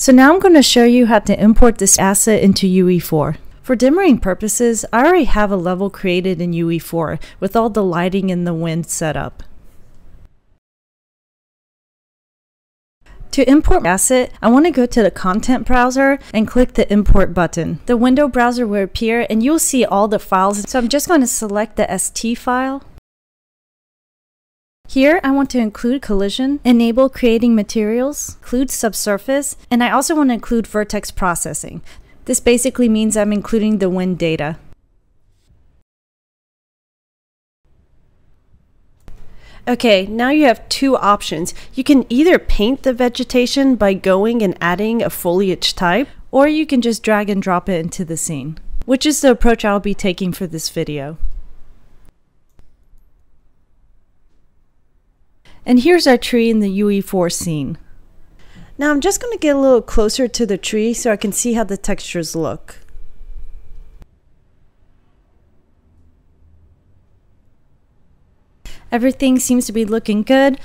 So now I'm going to show you how to import this asset into UE4. For dimmering purposes, I already have a level created in UE4 with all the lighting and the wind set up. To import asset, I want to go to the content browser and click the import button. The window browser will appear and you'll see all the files. So I'm just going to select the ST file here, I want to include collision, enable creating materials, include subsurface, and I also want to include vertex processing. This basically means I'm including the wind data. Okay, now you have two options. You can either paint the vegetation by going and adding a foliage type, or you can just drag and drop it into the scene, which is the approach I'll be taking for this video. And here's our tree in the UE4 scene. Now I'm just going to get a little closer to the tree so I can see how the textures look. Everything seems to be looking good.